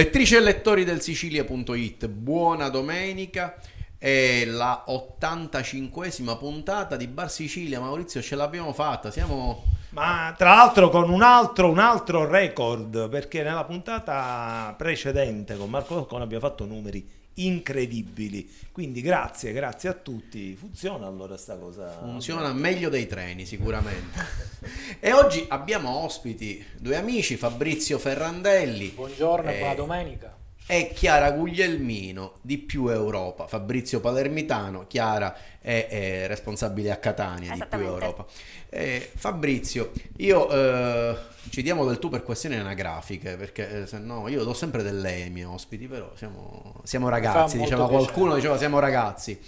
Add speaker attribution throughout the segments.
Speaker 1: Lettrici e lettori del Sicilia.it, buona domenica. È la 85esima puntata di Bar Sicilia. Maurizio, ce l'abbiamo fatta. Siamo.
Speaker 2: Ma tra l'altro con un altro, un altro record, perché nella puntata precedente con Marco Falcone abbiamo fatto numeri incredibili. Quindi grazie, grazie a tutti. Funziona allora sta cosa?
Speaker 1: Funziona meglio dei treni sicuramente. e oggi abbiamo ospiti due amici, Fabrizio Ferrandelli.
Speaker 3: Buongiorno e buona domenica.
Speaker 1: E Chiara Guglielmino di Più Europa, Fabrizio Palermitano, Chiara è, è responsabile a Catania di Più Europa. Eh, Fabrizio, io eh, ci diamo del tu per questioni anagrafiche, perché eh, se no io do sempre del lei ai miei ospiti, però siamo, siamo ragazzi, diceva qualcuno, diceva siamo ragazzi.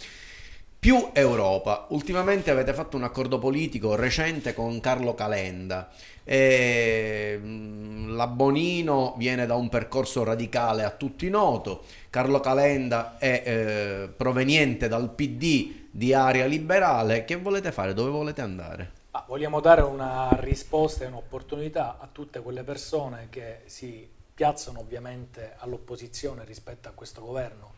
Speaker 1: Più Europa, ultimamente avete fatto un accordo politico recente con Carlo Calenda. E, mm, la Bonino viene da un percorso radicale a tutti noto, Carlo Calenda è eh, proveniente dal PD di area liberale. Che volete fare? Dove volete andare?
Speaker 3: Ah, vogliamo dare una risposta e un'opportunità a tutte quelle persone che si piazzano ovviamente all'opposizione rispetto a questo governo.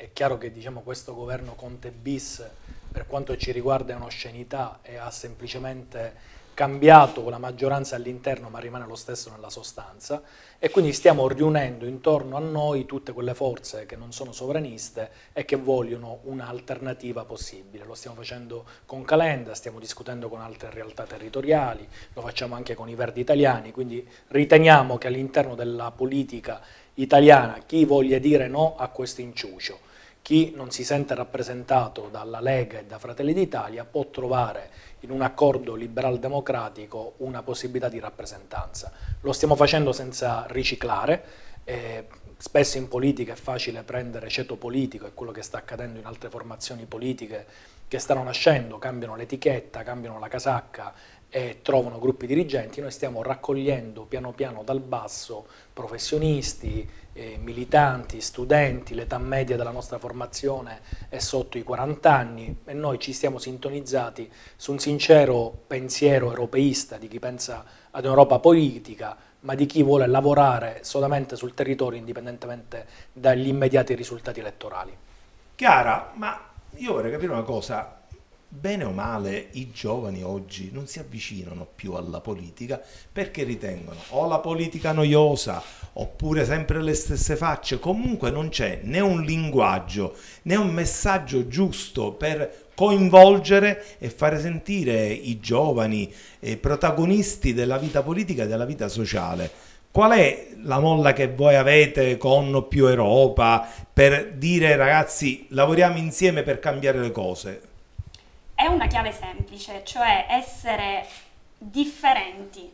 Speaker 3: È chiaro che diciamo, questo governo Conte bis per quanto ci riguarda è un'oscenità e ha semplicemente cambiato la maggioranza all'interno ma rimane lo stesso nella sostanza. E quindi stiamo riunendo intorno a noi tutte quelle forze che non sono sovraniste e che vogliono un'alternativa possibile. Lo stiamo facendo con Calenda, stiamo discutendo con altre realtà territoriali, lo facciamo anche con i Verdi italiani, quindi riteniamo che all'interno della politica italiana chi voglia dire no a questo inciucio chi non si sente rappresentato dalla Lega e da Fratelli d'Italia può trovare in un accordo liberal-democratico una possibilità di rappresentanza. Lo stiamo facendo senza riciclare, eh, spesso in politica è facile prendere ceto politico, è quello che sta accadendo in altre formazioni politiche che stanno nascendo, cambiano l'etichetta, cambiano la casacca e trovano gruppi dirigenti, noi stiamo raccogliendo piano piano dal basso professionisti, eh, militanti, studenti, l'età media della nostra formazione è sotto i 40 anni e noi ci stiamo sintonizzati su un sincero pensiero europeista di chi pensa ad un'Europa politica, ma di chi vuole lavorare solamente sul territorio indipendentemente dagli immediati risultati elettorali.
Speaker 2: Chiara, ma io vorrei capire una cosa, bene o male i giovani oggi non si avvicinano più alla politica perché ritengono o la politica noiosa oppure sempre le stesse facce, comunque non c'è né un linguaggio né un messaggio giusto per coinvolgere e fare sentire i giovani eh, protagonisti della vita politica e della vita sociale. Qual è la molla che voi avete con più Europa per dire ragazzi lavoriamo insieme per cambiare le cose?
Speaker 4: È una chiave semplice, cioè essere differenti,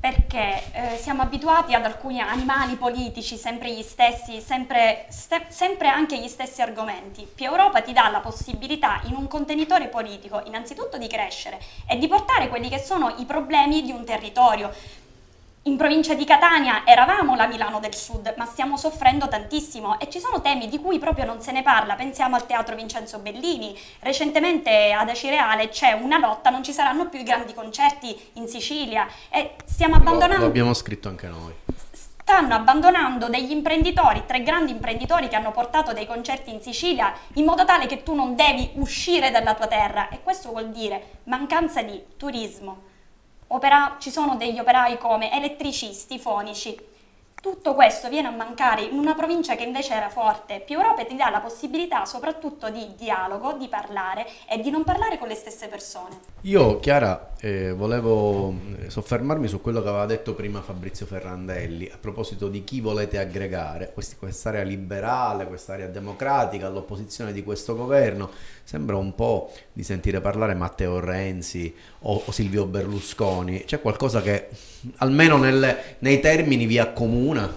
Speaker 4: perché eh, siamo abituati ad alcuni animali politici, sempre gli stessi, sempre, sempre, anche gli stessi argomenti. Più Europa ti dà la possibilità in un contenitore politico innanzitutto di crescere e di portare quelli che sono i problemi di un territorio in provincia di Catania eravamo la Milano del Sud, ma stiamo soffrendo tantissimo e ci sono temi di cui proprio non se ne parla. Pensiamo al teatro Vincenzo Bellini. Recentemente ad Acireale c'è una lotta, non ci saranno più i grandi concerti in Sicilia e stiamo abbandonando...
Speaker 1: Lo, abbiamo scritto anche noi.
Speaker 4: Stanno abbandonando degli imprenditori, tre grandi imprenditori che hanno portato dei concerti in Sicilia in modo tale che tu non devi uscire dalla tua terra e questo vuol dire mancanza di turismo, opera, ci sono degli operai come elettricisti, fonici. Tutto questo viene a mancare in una provincia che invece era forte. Più Europa ti dà la possibilità soprattutto di dialogo, di parlare e di non parlare con le stesse persone.
Speaker 1: Io, Chiara, eh, volevo eh, soffermarmi su quello che aveva detto prima Fabrizio Ferrandelli a proposito di chi volete aggregare, quest'area liberale, quest'area democratica, all'opposizione di questo governo. Sembra un po' di sentire parlare Matteo Renzi o, o Silvio Berlusconi. C'è qualcosa che almeno nel, nei termini vi accomuna?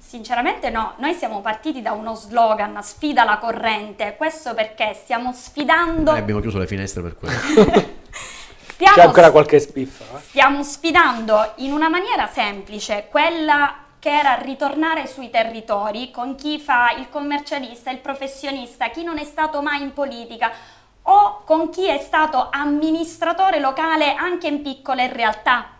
Speaker 4: Sinceramente no, noi siamo partiti da uno slogan, sfida la corrente, questo perché stiamo sfidando...
Speaker 1: Noi abbiamo chiuso le finestre per quello.
Speaker 3: Stiamo, C'è ancora qualche spiffa.
Speaker 4: Eh? Stiamo sfidando in una maniera semplice quella che era ritornare sui territori con chi fa il commercialista, il professionista, chi non è stato mai in politica o con chi è stato amministratore locale anche in piccole realtà.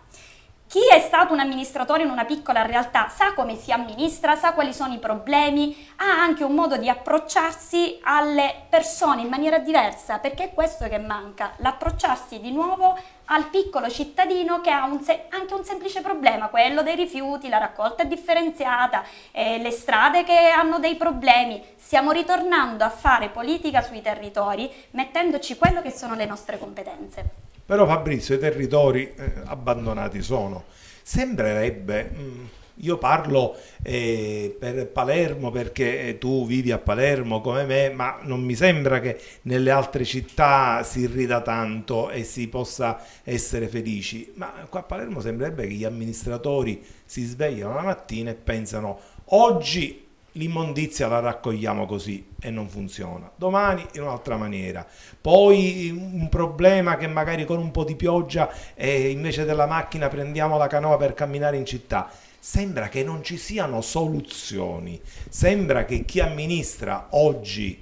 Speaker 4: Chi è stato un amministratore in una piccola realtà sa come si amministra, sa quali sono i problemi, ha anche un modo di approcciarsi alle persone in maniera diversa, perché è questo che manca, l'approcciarsi di nuovo al piccolo cittadino che ha un anche un semplice problema, quello dei rifiuti, la raccolta differenziata, eh, le strade che hanno dei problemi. Stiamo ritornando a fare politica sui territori mettendoci quello che sono le nostre competenze.
Speaker 2: Però Fabrizio, i territori eh, abbandonati sono. Sembrerebbe, mh, mm, io parlo eh, per Palermo perché eh, tu vivi a Palermo come me, ma non mi sembra che nelle altre città si rida tanto e si possa essere felici. Ma qua a Palermo sembrerebbe che gli amministratori si svegliano la mattina e pensano oggi l'immondizia la raccogliamo così e non funziona, domani in un'altra maniera, poi un problema che magari con un po' di pioggia e invece della macchina prendiamo la canoa per camminare in città. Sembra che non ci siano soluzioni, sembra che chi amministra oggi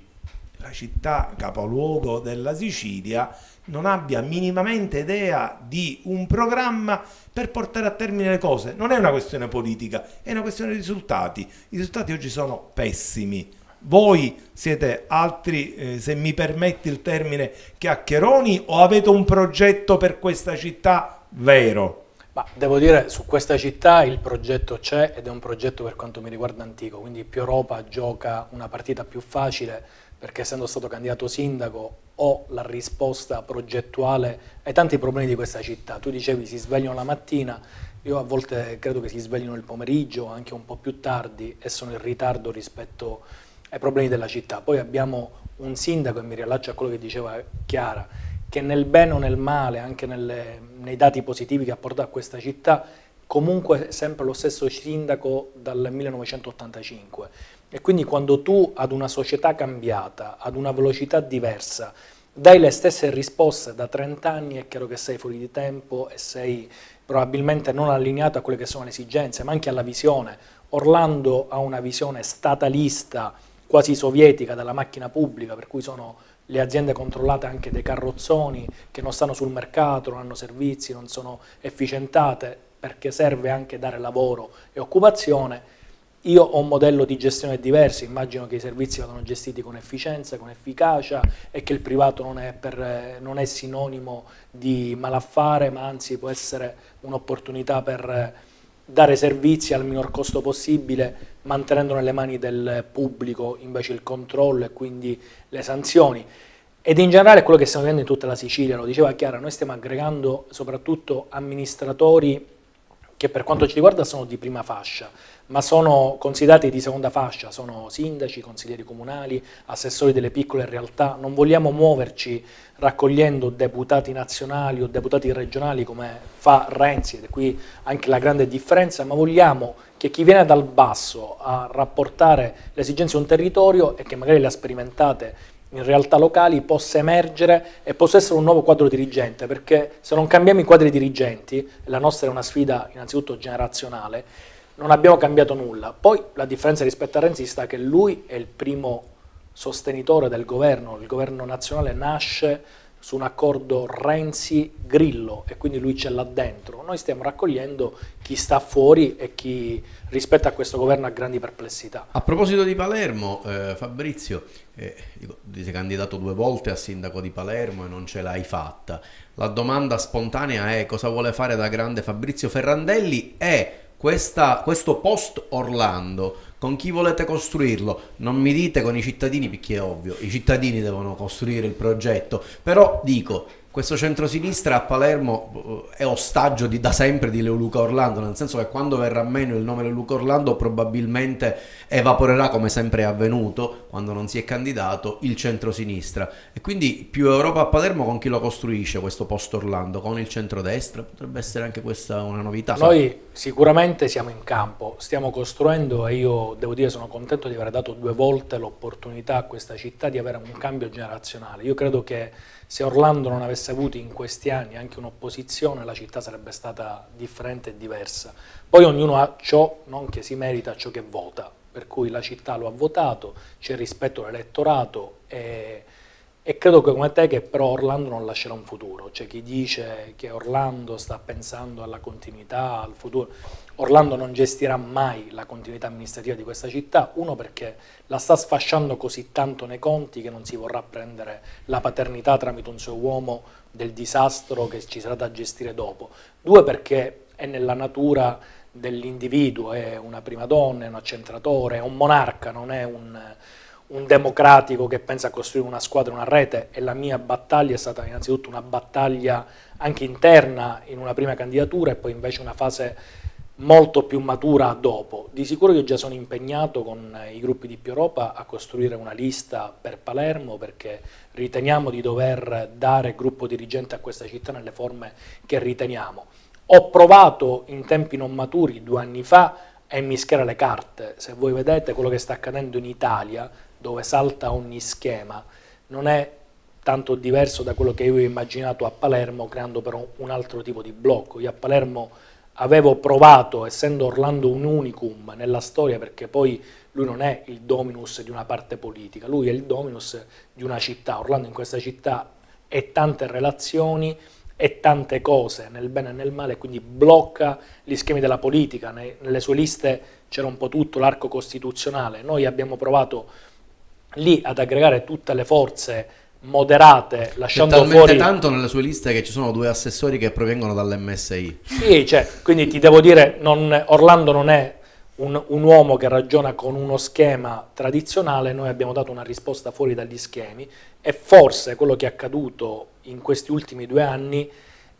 Speaker 2: la città capoluogo della Sicilia non abbia minimamente idea di un programma per portare a termine le cose. Non è una questione politica, è una questione di risultati. I risultati oggi sono pessimi. Voi siete altri, eh, se mi permetti il termine, chiacchieroni o avete un progetto per questa città vero?
Speaker 3: Ma devo dire, su questa città il progetto c'è ed è un progetto per quanto mi riguarda antico, quindi più Europa gioca una partita più facile perché essendo stato candidato sindaco ho la risposta progettuale ai tanti problemi di questa città. Tu dicevi si svegliano la mattina, io a volte credo che si svegliano il pomeriggio, anche un po' più tardi e sono in ritardo rispetto ai problemi della città. Poi abbiamo un sindaco, e mi riallaccio a quello che diceva Chiara, che nel bene o nel male, anche nelle, nei dati positivi che ha portato a questa città, comunque è sempre lo stesso sindaco dal 1985 e quindi quando tu ad una società cambiata, ad una velocità diversa, dai le stesse risposte da 30 anni, è chiaro che sei fuori di tempo e sei probabilmente non allineato a quelle che sono le esigenze, ma anche alla visione. Orlando ha una visione statalista, quasi sovietica della macchina pubblica, per cui sono le aziende controllate anche dai carrozzoni che non stanno sul mercato, non hanno servizi, non sono efficientate, perché serve anche dare lavoro e occupazione io ho un modello di gestione diverso, immagino che i servizi vadano gestiti con efficienza, con efficacia e che il privato non è, per, non è sinonimo di malaffare, ma anzi può essere un'opportunità per dare servizi al minor costo possibile, mantenendo nelle mani del pubblico invece il controllo e quindi le sanzioni. Ed in generale quello che stiamo vedendo in tutta la Sicilia, lo diceva Chiara, noi stiamo aggregando soprattutto amministratori che per quanto ci riguarda sono di prima fascia, ma sono considerati di seconda fascia, sono sindaci, consiglieri comunali, assessori delle piccole realtà, non vogliamo muoverci raccogliendo deputati nazionali o deputati regionali come fa Renzi, ed è qui anche la grande differenza, ma vogliamo che chi viene dal basso a rapportare le esigenze di un territorio e che magari le ha sperimentate in realtà locali possa emergere e possa essere un nuovo quadro dirigente, perché se non cambiamo i quadri dirigenti, la nostra è una sfida innanzitutto generazionale, non abbiamo cambiato nulla. Poi la differenza rispetto a Renzi sta che lui è il primo sostenitore del governo, il governo nazionale nasce su un accordo Renzi-Grillo e quindi lui ce l'ha dentro. Noi stiamo raccogliendo chi sta fuori e chi rispetto a questo governo ha grandi perplessità.
Speaker 1: A proposito di Palermo, eh, Fabrizio, eh, ti sei candidato due volte a sindaco di Palermo e non ce l'hai fatta. La domanda spontanea è cosa vuole fare da grande Fabrizio Ferrandelli e questa, questo post Orlando, con chi volete costruirlo? Non mi dite con i cittadini perché è ovvio, i cittadini devono costruire il progetto, però dico, questo centrosinistra a Palermo eh, è ostaggio di, da sempre di Leoluca Orlando, nel senso che quando verrà meno il nome Leoluca Orlando probabilmente evaporerà come sempre è avvenuto quando non si è candidato il centrosinistra e quindi più Europa a Palermo con chi lo costruisce questo posto Orlando? Con il centrodestra? Potrebbe essere anche questa una novità.
Speaker 3: Noi sicuramente siamo in campo, stiamo costruendo e io devo dire sono contento di aver dato due volte l'opportunità a questa città di avere un cambio generazionale. Io credo che se Orlando non avesse avuto in questi anni anche un'opposizione, la città sarebbe stata differente e diversa. Poi ognuno ha ciò non che si merita, ciò che vota, per cui la città lo ha votato, c'è rispetto all'elettorato e, e credo che come te che però Orlando non lascerà un futuro, c'è chi dice che Orlando sta pensando alla continuità, al futuro, Orlando non gestirà mai la continuità amministrativa di questa città, uno perché la sta sfasciando così tanto nei conti che non si vorrà prendere la paternità tramite un suo uomo del disastro che ci sarà da gestire dopo, due perché è nella natura dell'individuo, è una prima donna, è un accentratore, è un monarca, non è un, un democratico che pensa a costruire una squadra, una rete e la mia battaglia è stata innanzitutto una battaglia anche interna in una prima candidatura e poi invece una fase molto più matura dopo. Di sicuro io già sono impegnato con i gruppi di Più Europa a costruire una lista per Palermo perché riteniamo di dover dare gruppo dirigente a questa città nelle forme che riteniamo. Ho provato in tempi non maturi due anni fa a mischiare le carte. Se voi vedete quello che sta accadendo in Italia, dove salta ogni schema, non è tanto diverso da quello che io ho immaginato a Palermo, creando però un altro tipo di blocco. Io a Palermo avevo provato, essendo Orlando un unicum nella storia, perché poi lui non è il dominus di una parte politica, lui è il dominus di una città. Orlando in questa città è tante relazioni e tante cose nel bene e nel male, quindi blocca gli schemi della politica. Nelle sue liste c'era un po' tutto l'arco costituzionale. Noi abbiamo provato lì ad aggregare tutte le forze moderate, lasciando
Speaker 1: C'è
Speaker 3: fuori...
Speaker 1: tanto nelle sue liste che ci sono due assessori che provengono dall'MSI.
Speaker 3: Sì, cioè, quindi ti devo dire, non, Orlando non è un, un, uomo che ragiona con uno schema tradizionale, noi abbiamo dato una risposta fuori dagli schemi e forse quello che è accaduto in questi ultimi due anni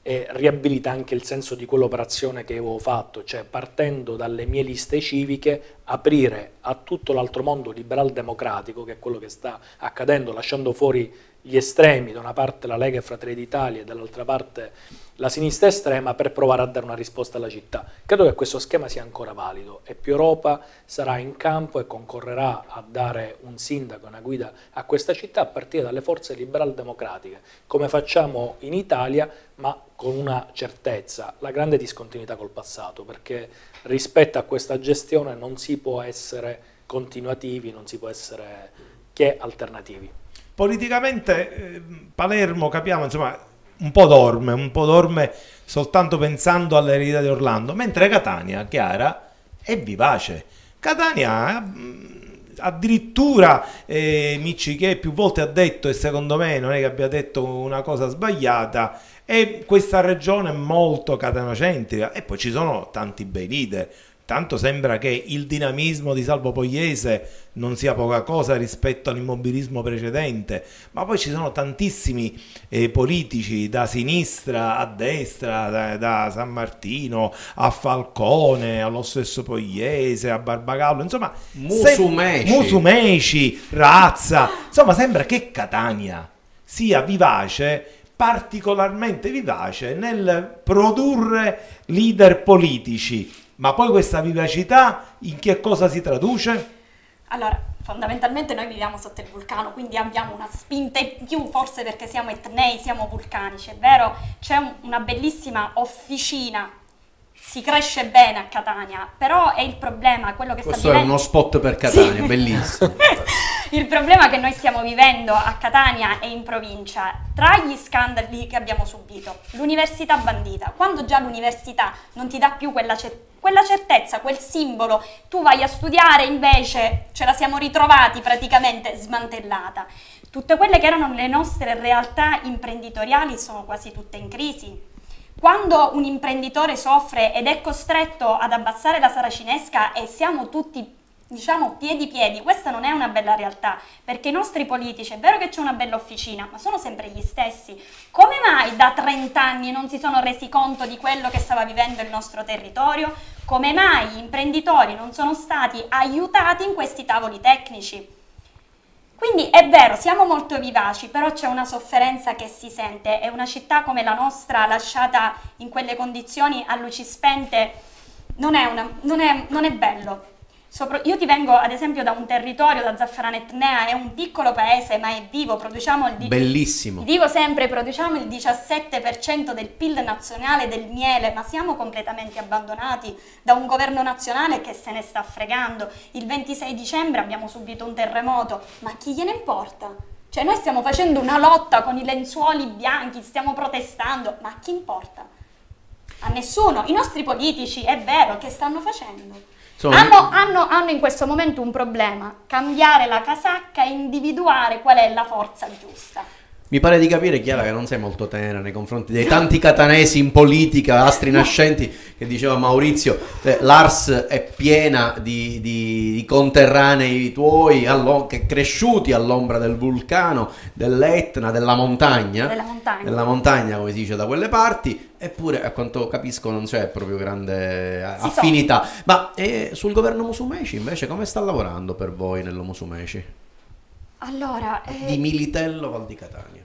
Speaker 3: e riabilita anche il senso di quell'operazione che avevo fatto, cioè partendo dalle mie liste civiche, aprire a tutto l'altro mondo liberal-democratico, che è quello che sta accadendo, lasciando fuori gli estremi, da una parte la Lega e Fratelli d'Italia e dall'altra parte la sinistra estrema per provare a dare una risposta alla città. Credo che questo schema sia ancora valido e più Europa sarà in campo e concorrerà a dare un sindaco, una guida a questa città a partire dalle forze liberal-democratiche, come facciamo in Italia, ma con una certezza, la grande discontinuità col passato, perché rispetto a questa gestione non si può essere continuativi, non si può essere che alternativi.
Speaker 2: Politicamente eh, Palermo, capiamo, insomma, un po' dorme, un po' dorme soltanto pensando all'eredità di Orlando, mentre Catania, Chiara, è vivace. Catania addirittura eh, Micci più volte ha detto e secondo me non è che abbia detto una cosa sbagliata è questa regione molto catanocentrica e poi ci sono tanti bei leader Tanto sembra che il dinamismo di Salvo Pogliese non sia poca cosa rispetto all'immobilismo precedente, ma poi ci sono tantissimi eh, politici da sinistra a destra, da, da, San Martino a Falcone, allo stesso Pogliese, a Barbagallo, insomma,
Speaker 1: Musumeci,
Speaker 2: Musumeci Razza, insomma sembra che Catania sia vivace particolarmente vivace nel produrre leader politici ma poi questa vivacità in che cosa si traduce?
Speaker 4: Allora, fondamentalmente noi viviamo sotto il vulcano, quindi abbiamo una spinta in più, forse perché siamo etnei, siamo vulcanici, è vero? C'è un, una bellissima officina si cresce bene a Catania, però è il problema, quello che
Speaker 1: Questo
Speaker 4: sta vivendo...
Speaker 1: è uno spot per Catania, sì. bellissimo.
Speaker 4: il problema che noi stiamo vivendo a Catania e in provincia, tra gli scandali che abbiamo subito, l'università bandita, quando già l'università non ti dà più quella, quella certezza, quel simbolo, tu vai a studiare invece ce la siamo ritrovati praticamente smantellata. Tutte quelle che erano le nostre realtà imprenditoriali sono quasi tutte in crisi, quando un imprenditore soffre ed è costretto ad abbassare la saracinesca e siamo tutti diciamo piedi piedi, questa non è una bella realtà, perché i nostri politici, è vero che c'è una bella officina, ma sono sempre gli stessi. Come mai da 30 anni non si sono resi conto di quello che stava vivendo il nostro territorio? Come mai gli imprenditori non sono stati aiutati in questi tavoli tecnici? Quindi è vero, siamo molto vivaci, però c'è una sofferenza che si sente e una città come la nostra, lasciata in quelle condizioni a luci spente, non è, una, non è, non è bello. Io ti vengo ad esempio da un territorio, da Zafferana Etnea, è un piccolo paese ma è vivo, produciamo il...
Speaker 1: Bellissimo.
Speaker 4: Dico sempre, produciamo il 17% del PIL nazionale del miele, ma siamo completamente abbandonati da un governo nazionale che se ne sta fregando. Il 26 dicembre abbiamo subito un terremoto, ma chi gliene importa? Cioè noi stiamo facendo una lotta con i lenzuoli bianchi, stiamo protestando, ma a chi importa? A nessuno. I nostri politici, è vero, che stanno facendo? Hanno, hanno, hanno, in questo momento un problema, cambiare la casacca e individuare qual è la forza giusta.
Speaker 1: Mi pare di capire, Chiara, che non sei molto tenera nei confronti dei tanti catanesi in politica, astri nascenti, che diceva Maurizio, eh, l'Ars è piena di, di, di conterranei tuoi che cresciuti all'ombra del vulcano, dell'Etna, della montagna,
Speaker 4: della montagna,
Speaker 1: della montagna come si dice da quelle parti, eppure a quanto capisco non c'è proprio grande si affinità. Ma eh, sul governo Musumeci invece come sta lavorando per voi nello Musumeci?
Speaker 4: Allora,
Speaker 1: eh... di Militello Val di Catania.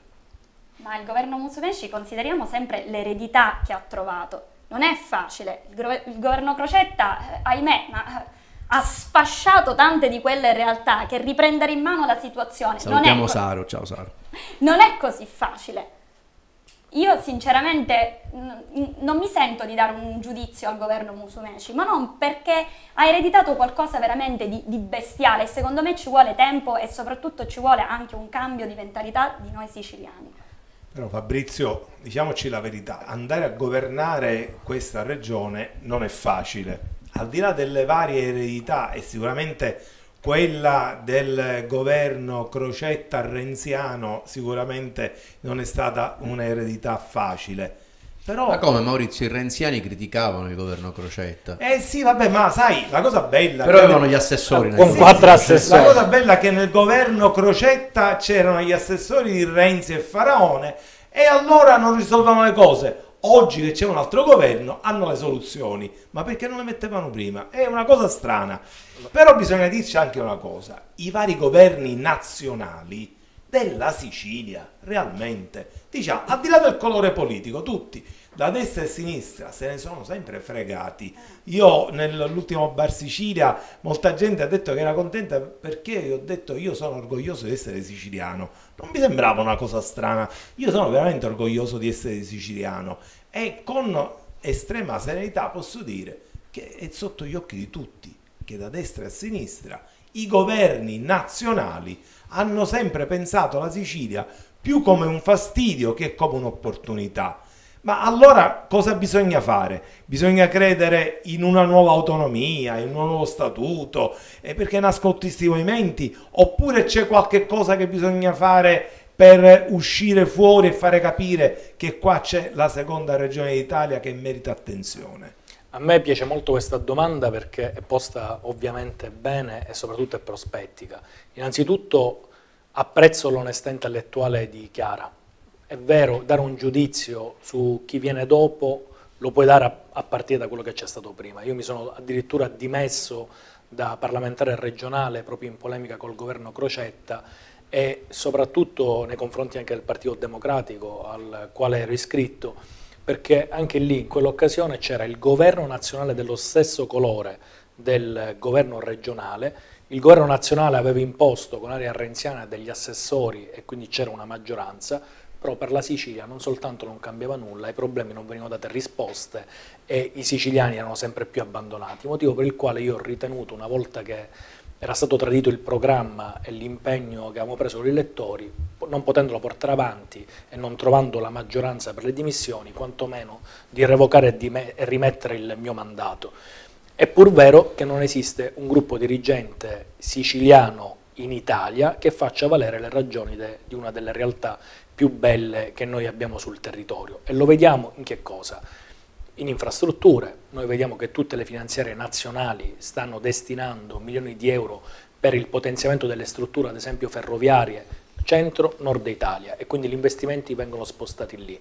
Speaker 4: Ma il governo Musumeci consideriamo sempre l'eredità che ha trovato. Non è facile. Il, gro- il governo Crocetta, eh, ahimè, ma, eh, ha sfasciato tante di quelle realtà che riprendere in mano la situazione.
Speaker 1: Salutiamo non è co- Saro, ciao Saro.
Speaker 4: Non è così facile. Io sinceramente non mi sento di dare un giudizio al governo Musumeci, ma non perché ha ereditato qualcosa veramente di, di bestiale secondo me ci vuole tempo e soprattutto ci vuole anche un cambio di mentalità di noi siciliani.
Speaker 2: Però Fabrizio, diciamoci la verità, andare a governare questa regione non è facile. Al di là delle varie eredità e sicuramente quella del governo Crocetta renziano sicuramente non è stata un'eredità facile. Però...
Speaker 1: Ma come Maurizio, i renziani criticavano il governo Crocetta?
Speaker 2: Eh sì, vabbè, ma sai, la cosa bella...
Speaker 1: Però avevano gli assessori.
Speaker 3: Con sì, quattro assessori.
Speaker 2: La cosa bella è che nel governo Crocetta c'erano gli assessori di Renzi e Faraone e allora non risolvano le cose. Oggi che c'è un altro governo hanno le soluzioni, ma perché non le mettevano prima? È una cosa strana. Però bisogna dirci anche una cosa, i vari governi nazionali della Sicilia, realmente, diciamo, al di là del colore politico, tutti, da destra e sinistra, se ne sono sempre fregati. Io nell'ultimo Bar Sicilia, molta gente ha detto che era contenta perché io ho detto io sono orgoglioso di essere siciliano. Non mi sembrava una cosa strana, io sono veramente orgoglioso di essere siciliano e con estrema serenità posso dire che è sotto gli occhi di tutti che da destra a sinistra i governi nazionali hanno sempre pensato la Sicilia più come un fastidio che come un'opportunità ma allora cosa bisogna fare? Bisogna credere in una nuova autonomia, in un nuovo statuto, perché nascono tutti questi movimenti? Oppure c'è qualche cosa che bisogna fare per uscire fuori e fare capire che qua c'è la seconda regione d'Italia che merita attenzione?
Speaker 3: A me piace molto questa domanda perché è posta ovviamente bene e soprattutto è prospettica. Innanzitutto apprezzo l'onestà intellettuale di Chiara, è vero, dare un giudizio su chi viene dopo lo puoi dare a, a partire da quello che c'è stato prima. Io mi sono addirittura dimesso da parlamentare regionale proprio in polemica col governo Crocetta e soprattutto nei confronti anche del Partito Democratico al quale ero iscritto, perché anche lì in quell'occasione c'era il governo nazionale dello stesso colore del governo regionale, il governo nazionale aveva imposto con area renziana degli assessori e quindi c'era una maggioranza, però per la Sicilia non soltanto non cambiava nulla, ai problemi non venivano date risposte e i siciliani erano sempre più abbandonati, motivo per il quale io ho ritenuto una volta che era stato tradito il programma e l'impegno che avevamo preso con i lettori, non potendolo portare avanti e non trovando la maggioranza per le dimissioni, quantomeno di revocare e rimettere il mio mandato. È pur vero che non esiste un gruppo dirigente siciliano in Italia che faccia valere le ragioni di una delle realtà più belle che noi abbiamo sul territorio e lo vediamo in che cosa? In infrastrutture, noi vediamo che tutte le finanziarie nazionali stanno destinando milioni di euro per il potenziamento delle strutture, ad esempio ferroviarie, centro-nord Italia e quindi gli investimenti vengono spostati lì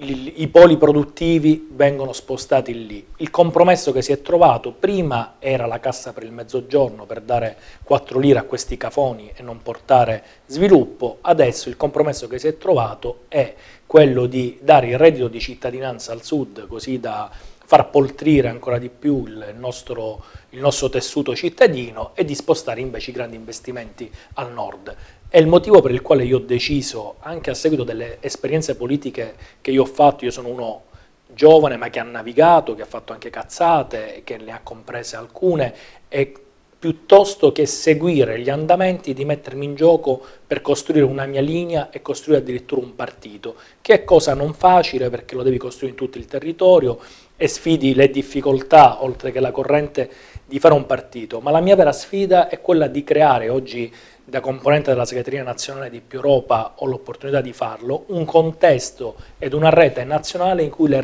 Speaker 3: i poli produttivi vengono spostati lì. Il compromesso che si è trovato prima era la cassa per il mezzogiorno per dare 4 lire a questi cafoni e non portare sviluppo, adesso il compromesso che si è trovato è quello di dare il reddito di cittadinanza al sud così da far poltrire ancora di più il nostro, il nostro tessuto cittadino e di spostare invece i grandi investimenti al nord. È il motivo per il quale io ho deciso, anche a seguito delle esperienze politiche che io ho fatto, io sono uno giovane ma che ha navigato, che ha fatto anche cazzate, che ne ha comprese alcune e piuttosto che seguire gli andamenti di mettermi in gioco per costruire una mia linea e costruire addirittura un partito, che è cosa non facile perché lo devi costruire in tutto il territorio e sfidi le difficoltà, oltre che la corrente, di fare un partito. Ma la mia vera sfida è quella di creare, oggi da componente della segreteria nazionale di Più Europa ho l'opportunità di farlo, un contesto ed una rete nazionale in cui le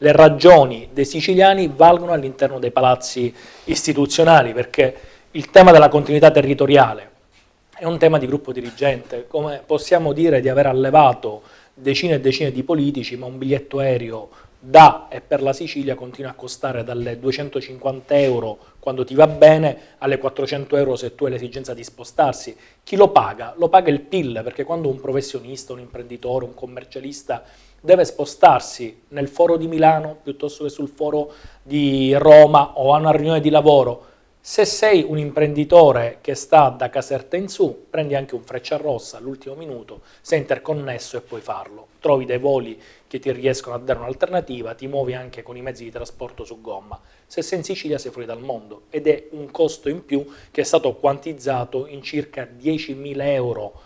Speaker 3: le ragioni dei siciliani valgono all'interno dei palazzi istituzionali, perché il tema della continuità territoriale è un tema di gruppo dirigente, come possiamo dire di aver allevato decine e decine di politici, ma un biglietto aereo da e per la Sicilia continua a costare dalle 250 euro quando ti va bene alle 400 euro se tu hai l'esigenza di spostarsi. Chi lo paga? Lo paga il PIL, perché quando un professionista, un imprenditore, un commercialista deve spostarsi nel foro di Milano piuttosto che sul foro di Roma o a una riunione di lavoro, se sei un imprenditore che sta da Caserta in su, prendi anche un freccia rossa all'ultimo minuto, sei interconnesso e puoi farlo. Trovi dei voli che ti riescono a dare un'alternativa, ti muovi anche con i mezzi di trasporto su gomma. Se sei in Sicilia sei fuori dal mondo ed è un costo in più che è stato quantizzato in circa 10.000 euro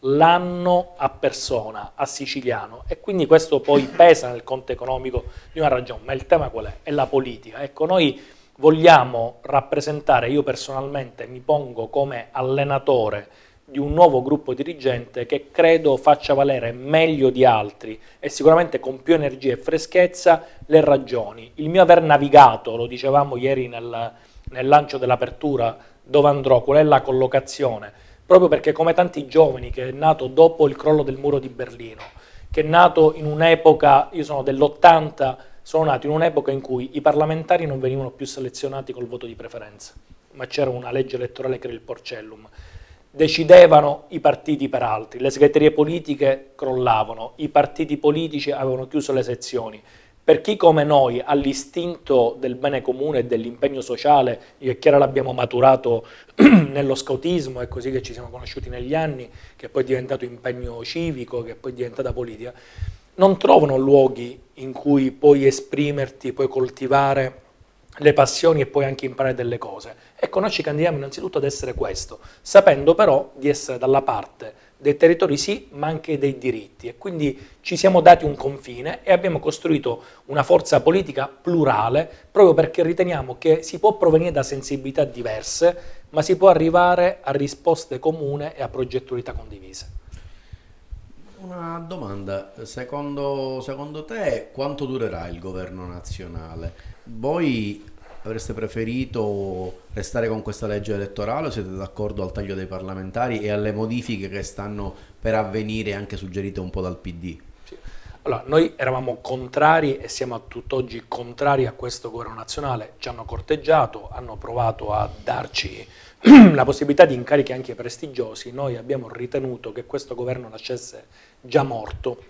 Speaker 3: l'anno a persona, a siciliano e quindi questo poi pesa nel conto economico di una ragione, ma il tema qual è? È la politica. Ecco, noi vogliamo rappresentare, io personalmente mi pongo come allenatore di un nuovo gruppo dirigente che credo faccia valere meglio di altri e sicuramente con più energia e freschezza le ragioni. Il mio aver navigato, lo dicevamo ieri nel, nel lancio dell'apertura, dove andrò, qual è la collocazione, proprio perché come tanti giovani che è nato dopo il crollo del muro di Berlino, che è nato in un'epoca, io sono dell'80, sono nato in un'epoca in cui i parlamentari non venivano più selezionati col voto di preferenza, ma c'era una legge elettorale che era il Porcellum. Decidevano i partiti per altri, le segreterie politiche crollavano, i partiti politici avevano chiuso le sezioni, per chi come noi ha l'istinto del bene comune e dell'impegno sociale, io e Chiara l'abbiamo maturato nello scautismo, è così che ci siamo conosciuti negli anni, che poi è diventato impegno civico, che poi è diventata politica, non trovano luoghi in cui puoi esprimerti, puoi coltivare le passioni e poi anche imparare delle cose. Ecco, noi ci candidiamo innanzitutto ad essere questo, sapendo però di essere dalla parte dei territori sì, ma anche dei diritti e quindi ci siamo dati un confine e abbiamo costruito una forza politica plurale proprio perché riteniamo che si può provenire da sensibilità diverse, ma si può arrivare a risposte comuni e a progettualità condivise.
Speaker 1: Una domanda, secondo, secondo te quanto durerà il governo nazionale? Voi avreste preferito restare con questa legge elettorale o siete d'accordo al taglio dei parlamentari e alle modifiche che stanno per avvenire anche suggerite un po' dal PD?
Speaker 3: Allora, noi eravamo contrari e siamo a tutt'oggi contrari a questo governo nazionale, ci hanno corteggiato, hanno provato a darci la possibilità di incarichi anche prestigiosi, noi abbiamo ritenuto che questo governo nascesse già morto,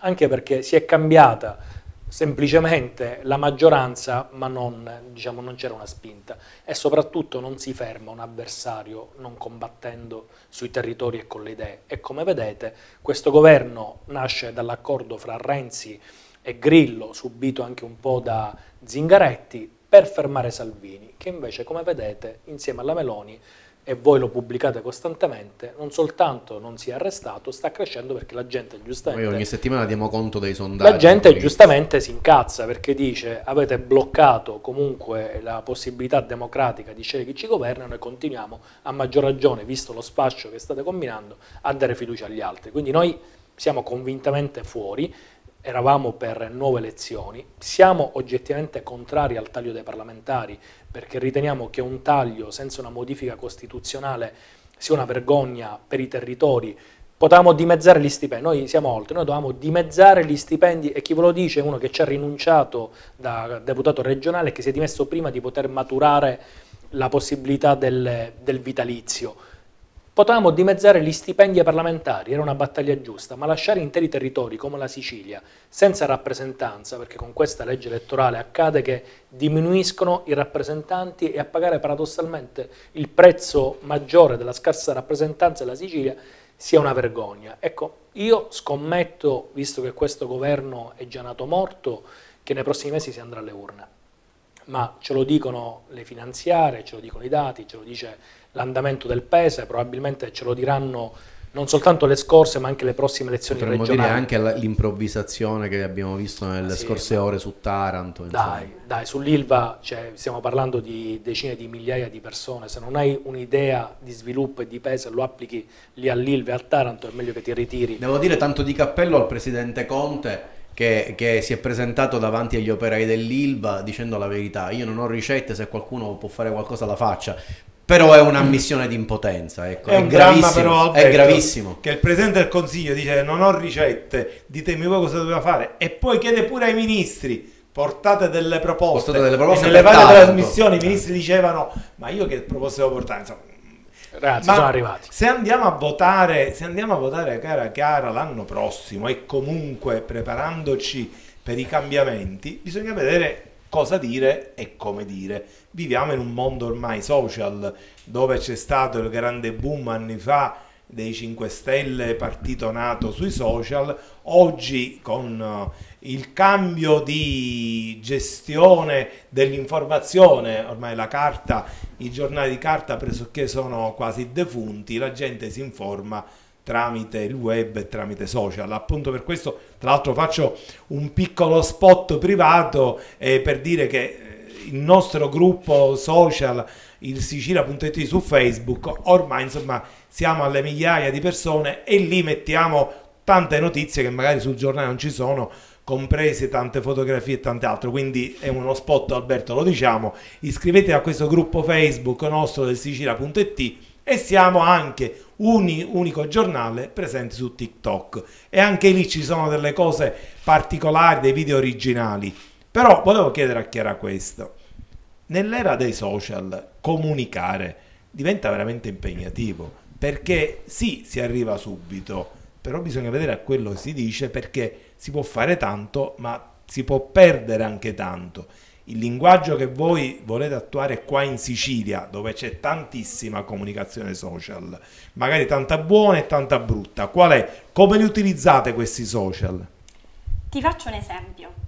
Speaker 3: anche perché si è cambiata semplicemente la maggioranza, ma non, diciamo, non c'era una spinta e soprattutto non si ferma un avversario non combattendo sui territori e con le idee. E come vedete questo governo nasce dall'accordo fra Renzi e Grillo, subito anche un po' da Zingaretti, per fermare Salvini, che invece come vedete insieme alla Meloni e voi lo pubblicate costantemente, non soltanto non si è arrestato, sta crescendo perché la gente giustamente...
Speaker 1: Noi ogni settimana diamo conto dei sondaggi.
Speaker 3: La gente quindi... giustamente si incazza perché dice avete bloccato comunque la possibilità democratica di scegliere chi ci governa, noi continuiamo a maggior ragione, visto lo spaccio che state combinando, a dare fiducia agli altri. Quindi noi siamo convintamente fuori, eravamo per nuove elezioni, siamo oggettivamente contrari al taglio dei parlamentari perché riteniamo che un taglio senza una modifica costituzionale sia una vergogna per i territori. Potevamo dimezzare gli stipendi, noi siamo oltre, noi dovevamo dimezzare gli stipendi e chi ve lo dice è uno che ci ha rinunciato da deputato regionale e che si è dimesso prima di poter maturare la possibilità del, del vitalizio Potevamo dimezzare gli stipendi parlamentari, era una battaglia giusta, ma lasciare interi territori come la Sicilia senza rappresentanza, perché con questa legge elettorale accade che diminuiscono i rappresentanti e a pagare paradossalmente il prezzo maggiore della scarsa rappresentanza della Sicilia sia una vergogna. Ecco, io scommetto, visto che questo governo è già nato morto, che nei prossimi mesi si andrà alle urne. ma ce lo dicono le finanziarie, ce lo dicono i dati, ce lo dice l'andamento del Pese, probabilmente ce lo diranno non soltanto le scorse ma anche le prossime elezioni
Speaker 1: Potremmo
Speaker 3: regionali.
Speaker 1: dire anche l'improvvisazione che abbiamo visto nelle sì, scorse ore su Taranto.
Speaker 3: Dai, dai sull'Ilva cioè, stiamo parlando di decine di migliaia di persone, se non hai un'idea di sviluppo e di peso lo applichi lì all'Ilva e a Taranto è meglio che ti ritiri.
Speaker 1: Devo dire tanto di cappello al Presidente Conte che, che, si è presentato davanti agli operai dell'Ilva dicendo la verità. Io non ho ricette, se qualcuno può fare qualcosa la faccia. Però è una missione di impotenza, ecco.
Speaker 2: è,
Speaker 1: è, gravissimo,
Speaker 2: però,
Speaker 1: Alberto, è gravissimo.
Speaker 2: Che il Presidente del Consiglio dice non ho ricette, ditemi voi cosa doveva fare e poi chiede pure ai ministri portate delle proposte.
Speaker 1: Portate delle proposte
Speaker 2: e nelle varie trasmissioni i ministri dicevano ma io che proposte devo portare? Insomma,
Speaker 3: Ragazzi, sono arrivati.
Speaker 2: Se andiamo a votare, se andiamo a votare cara Chiara l'anno prossimo e comunque preparandoci per i cambiamenti, bisogna vedere cosa dire e come dire. Viviamo in un mondo ormai social dove c'è stato il grande boom anni fa dei 5 Stelle, partito nato sui social, oggi con eh, il cambio di gestione dell'informazione, ormai la carta, i giornali di carta pressoché sono quasi defunti, la gente si informa tramite il web e tramite social. Appunto per questo, tra l'altro, faccio un piccolo spot privato eh, per dire che eh, il nostro gruppo social, il sicilia.it su Facebook, ormai insomma siamo alle migliaia di persone e lì mettiamo tante notizie che magari sul giornale non ci sono, comprese tante fotografie e tante altre, quindi è uno spot Alberto, lo diciamo, iscrivetevi a questo gruppo Facebook nostro del sicilia.it e siamo anche uni, unico giornale presente su TikTok. E anche lì ci sono delle cose particolari, dei video originali. Però volevo chiedere a Chiara questo. Nell'era dei social comunicare diventa veramente impegnativo perché sì, si arriva subito, però bisogna vedere a quello che si dice perché si può fare tanto, ma si può perdere anche tanto. Il linguaggio che voi volete attuare qua in Sicilia, dove c'è tantissima comunicazione social, magari tanta buona e tanta brutta, qual è? Come li utilizzate questi social?
Speaker 4: Ti faccio un esempio.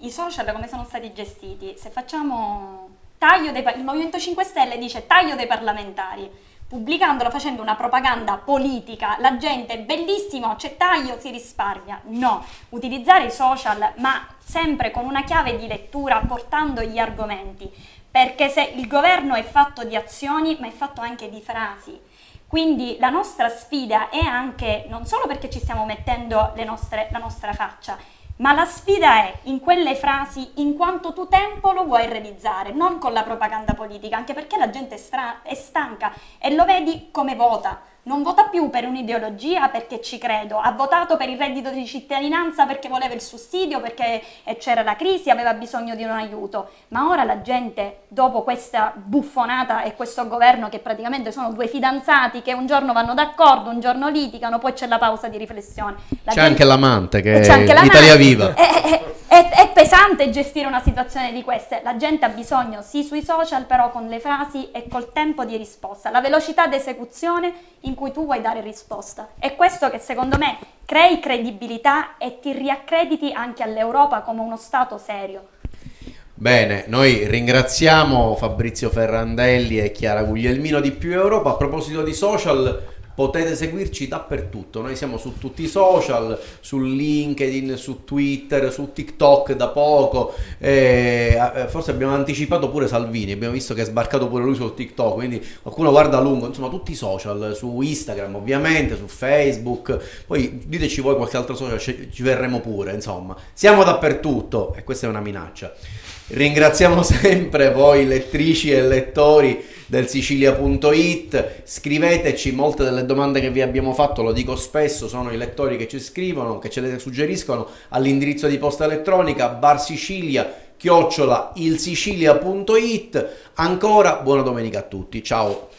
Speaker 4: I social come sono stati gestiti? Se facciamo taglio dei il Movimento 5 Stelle dice taglio dei parlamentari pubblicandolo facendo una propaganda politica, la gente bellissimo, c'è taglio, si risparmia. No, utilizzare i social, ma sempre con una chiave di lettura, portando gli argomenti, perché se il governo è fatto di azioni, ma è fatto anche di frasi. Quindi la nostra sfida è anche, non solo perché ci stiamo mettendo nostre, la nostra faccia, ma la sfida è in quelle frasi in quanto tu tempo lo vuoi realizzare, non con la propaganda politica, anche perché la gente è, è stanca e lo vedi come vota non vota più per un'ideologia perché ci credo, ha votato per il reddito di cittadinanza perché voleva il sussidio, perché c'era la crisi, aveva bisogno di un aiuto, ma ora la gente, dopo questa buffonata e questo governo che praticamente sono due fidanzati che un giorno vanno d'accordo, un giorno litigano, poi c'è la pausa di riflessione.
Speaker 1: La c'è gente... anche l'amante che è l'Italia Viva.
Speaker 4: È, è, è pesante gestire una situazione di queste, la gente ha bisogno sì sui social, però con le frasi e col tempo di risposta, la velocità d'esecuzione in cui tu vuoi dare risposta. È questo che secondo me crei credibilità e ti riaccrediti anche all'Europa come uno Stato serio.
Speaker 1: Bene, noi ringraziamo Fabrizio Ferrandelli e Chiara Guglielmino di Più Europa. A proposito di social, potete seguirci dappertutto. Noi siamo su tutti i social, su LinkedIn, su Twitter, su TikTok da poco. Eh, forse abbiamo anticipato pure Salvini, abbiamo visto che è sbarcato pure lui su TikTok, quindi qualcuno guarda a lungo, insomma tutti i social, su Instagram ovviamente, su Facebook. Poi diteci voi qualche altro social, ci, ci verremo pure, insomma. Siamo dappertutto e questa è una minaccia. Ringraziamo sempre voi lettrici e lettori del sicilia.it, scriveteci molte delle domande che vi abbiamo fatto, lo dico spesso, sono i lettori che ci scrivono, che ce le suggeriscono all'indirizzo di posta elettronica barsicilia chiocciola ilsicilia.it. Ancora buona domenica a tutti, ciao!